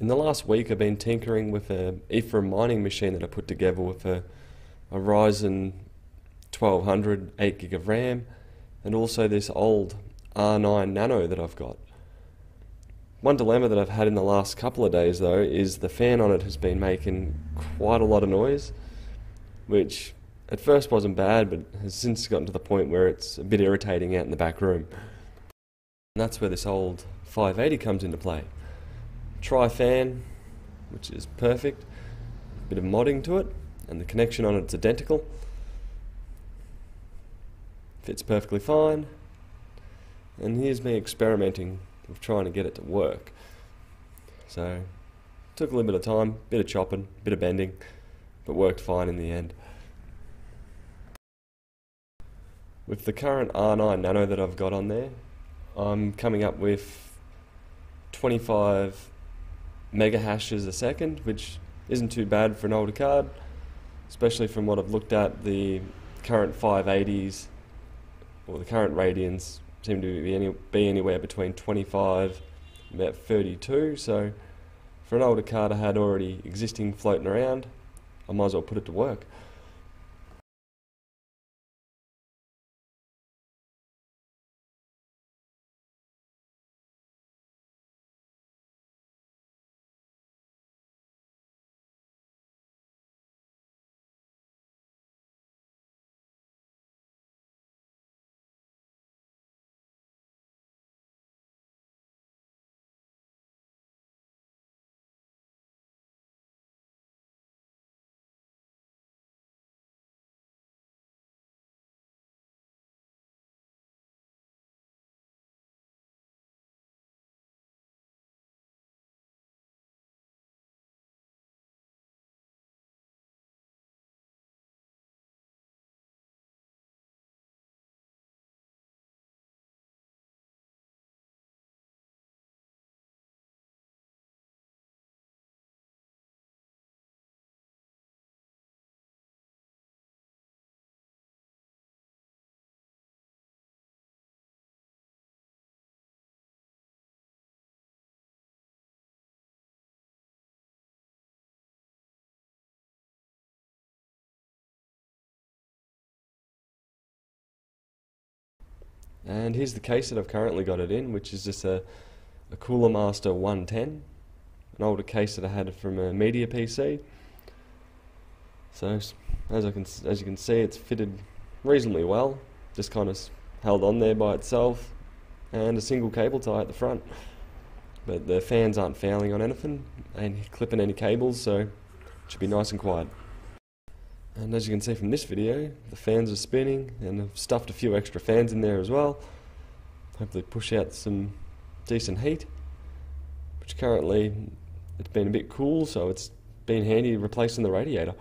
In the last week, I've been tinkering with a Ethereum mining machine that I put together with a, a Ryzen 1200, 8 gig of RAM, and also this old R9 Nano that I've got. One dilemma that I've had in the last couple of days, though, is the fan on it has been making quite a lot of noise, which at first wasn't bad, but has since gotten to the point where it's a bit irritating out in the back room. And that's where this old 580 comes into play tri fan, which is perfect, A bit of modding to it, and the connection on it's identical. Fits perfectly fine. And here's me experimenting with trying to get it to work. So, took a little bit of time, bit of chopping, bit of bending, but worked fine in the end. With the current R9 Nano that I've got on there, I'm coming up with 25 mega hashes a second, which isn't too bad for an older card, especially from what I've looked at. The current 580s or the current Radeons seem to be, any, be anywhere between 25 and about 32. So for an older card I had already existing floating around, I might as well put it to work. And here's the case that I've currently got it in, which is just a, a Cooler Master 110, an older case that I had from a Media PC. So as I can as you can see, it's fitted reasonably well. Just kind of held on there by itself, and a single cable tie at the front. But the fans aren't fouling on anything, and clipping any cables, so it should be nice and quiet. And as you can see from this video, the fans are spinning and I've stuffed a few extra fans in there as well. Hopefully push out some decent heat, which currently it's been a bit cool, so it's been handy replacing the radiator.